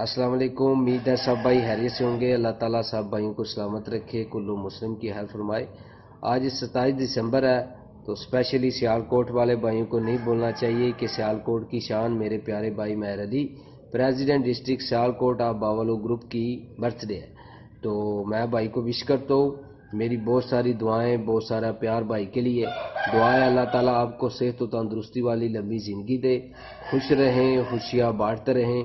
अस्सलाम वालेकुम उम्मीद है सब भाई हैरियत से होंगे। अल्लाह ताला सब भाइयों को सलामत रखे, कुल्लू मुस्लिम की हेल्प फरमाए। आज सत्ताईस दिसंबर है तो स्पेशली सियालकोट वाले भाइयों को नहीं बोलना चाहिए कि सियालकोट की शान मेरे प्यारे भाई Mehar Ali president district Sialkot of बावलो group की बर्थडे है। तो मैं भाई को विश करता हूँ। मेरी बहुत सारी दुआएँ, बहुत सारा प्यार भाई के लिए। दुआएँ अल्लाह ताला आपको सेहत और तंदुरुस्ती वाली लंबी ज़िंदगी दे। खुश रहें, खुशियाँ बांटते रहें।